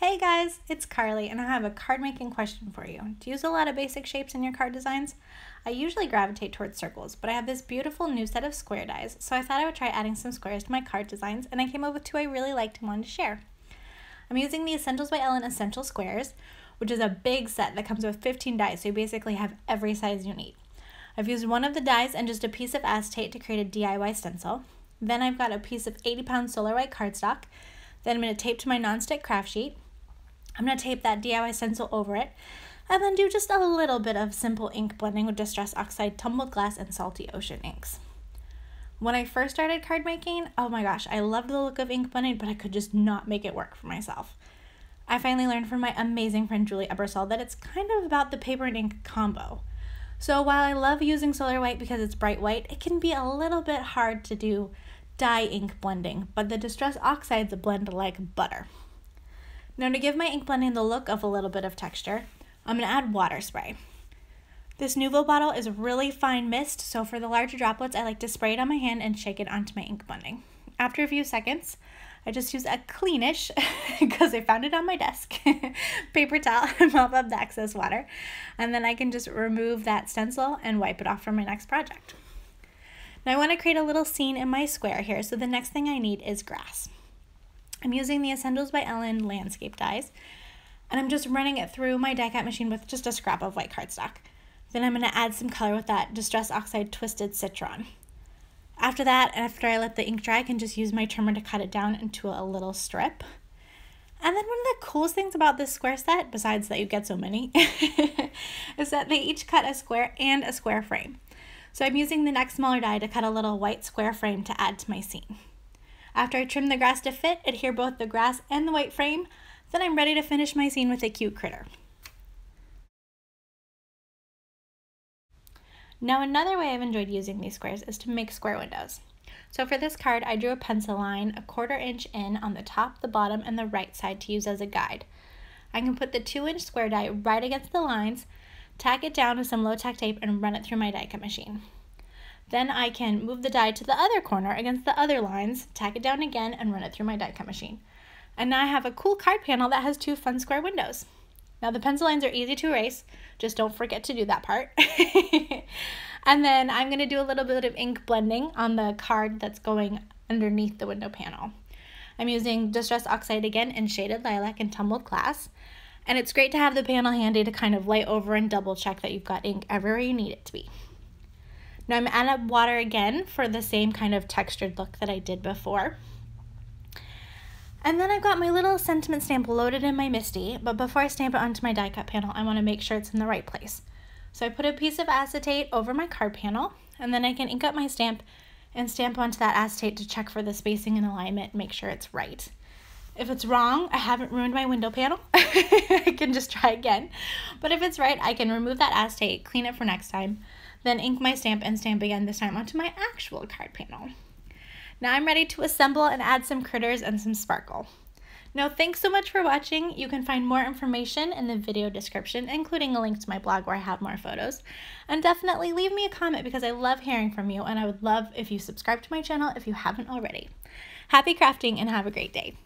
Hey guys, it's Carly and I have a card making question for you. Do you use a lot of basic shapes in your card designs? I usually gravitate towards circles, but I have this beautiful new set of square dies, so I thought I would try adding some squares to my card designs and I came up with two I really liked and wanted to share. I'm using the Essentials by Ellen Essential Squares, which is a big set that comes with 15 dies, so you basically have every size you need. I've used one of the dies and just a piece of acetate to create a DIY stencil. Then I've got a piece of 80 pound solar white cardstock. Then I'm going to tape to my nonstick craft sheet. I'm going to tape that DIY stencil over it and then do just a little bit of simple ink blending with Distress Oxide, Tumbled Glass, and Salty Ocean inks. When I first started card making, oh my gosh, I loved the look of ink blending, but I could just not make it work for myself. I finally learned from my amazing friend Julie Ebersole that it's kind of about the paper and ink combo. So while I love using solar white because it's bright white, it can be a little bit hard to do dye ink blending, but the Distress Oxides blend like butter. Now to give my ink blending the look of a little bit of texture, I'm going to add water spray. This Nuvo bottle is really fine mist, so for the larger droplets, I like to spray it on my hand and shake it onto my ink blending. After a few seconds, I just use a cleanish, because I found it on my desk, paper towel and mop up the excess water, and then I can just remove that stencil and wipe it off for my next project. Now I want to create a little scene in my square here, so the next thing I need is grass. I'm using the Essentials by Ellen landscape dies, and I'm just running it through my die cut machine with just a scrap of white cardstock. Then I'm going to add some color with that Distress Oxide Twisted Citron. After that, after I let the ink dry, I can just use my trimmer to cut it down into a little strip. And then one of the coolest things about this square set, besides that you get so many, is that they each cut a square and a square frame. So I'm using the next smaller die to cut a little white square frame to add to my scene. After I trim the grass to fit, adhere both the grass and the white frame, then I'm ready to finish my scene with a cute critter. Now another way I've enjoyed using these squares is to make square windows. So for this card, I drew a pencil line a quarter inch in on the top, the bottom, and the right side to use as a guide. I can put the 2 inch square die right against the lines, tack it down with some low tack tape, and run it through my die cut machine. Then I can move the die to the other corner against the other lines, tack it down again, and run it through my die cut machine. And now I have a cool card panel that has two fun square windows. Now the pencil lines are easy to erase, just don't forget to do that part. and then I'm going to do a little bit of ink blending on the card that's going underneath the window panel. I'm using Distress Oxide again in Shaded Lilac and Tumbled Glass. And it's great to have the panel handy to kind of lay over and double check that you've got ink everywhere you need it to be. Now I'm adding water again for the same kind of textured look that I did before. And then I've got my little sentiment stamp loaded in my MISTI, but before I stamp it onto my die cut panel, I want to make sure it's in the right place. So I put a piece of acetate over my card panel, and then I can ink up my stamp and stamp onto that acetate to check for the spacing and alignment, make sure it's right. If it's wrong, I haven't ruined my window panel. I can just try again. But if it's right, I can remove that acetate, clean it for next time, then ink my stamp and stamp again, this time onto my actual card panel. Now I'm ready to assemble and add some critters and some sparkle. Now thanks so much for watching. You can find more information in the video description, including a link to my blog where I have more photos. And definitely leave me a comment because I love hearing from you and I would love if you subscribe to my channel if you haven't already. Happy crafting and have a great day.